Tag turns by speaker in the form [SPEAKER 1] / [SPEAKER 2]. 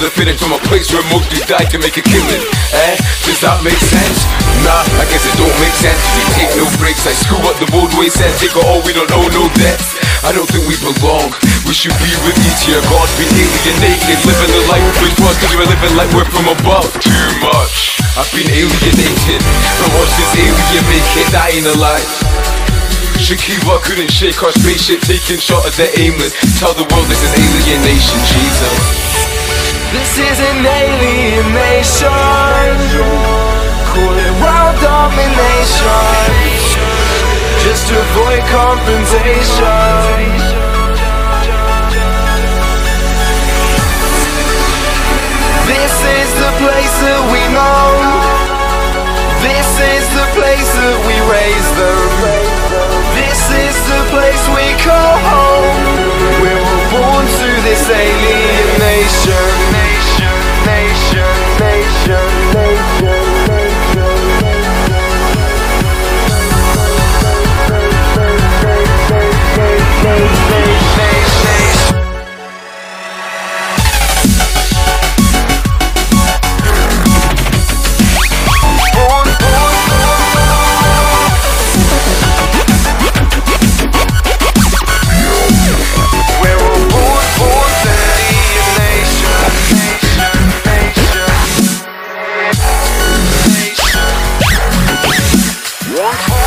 [SPEAKER 1] to
[SPEAKER 2] the finish from a place where most do die to make a killing. Eh? Does that make sense? Nah, I guess it don't make sense. We take no breaks, I screw up the roadway sense. Take it all, we don't know no depth. I don't think we belong. We should be with each other. God, be alienated, living the life which was cause we're living like we're from above. Too much. I've been alienated. But watch this alien make it dying alive. Shakiva couldn't shake our spaceship, taking shot at the aimless. Tell the world this is alienation, Jesus.
[SPEAKER 1] This is an alien nation. Call it world domination. Just to avoid confrontation. This is the place that we know. This is the place that we raise them. Alien nation. Nation.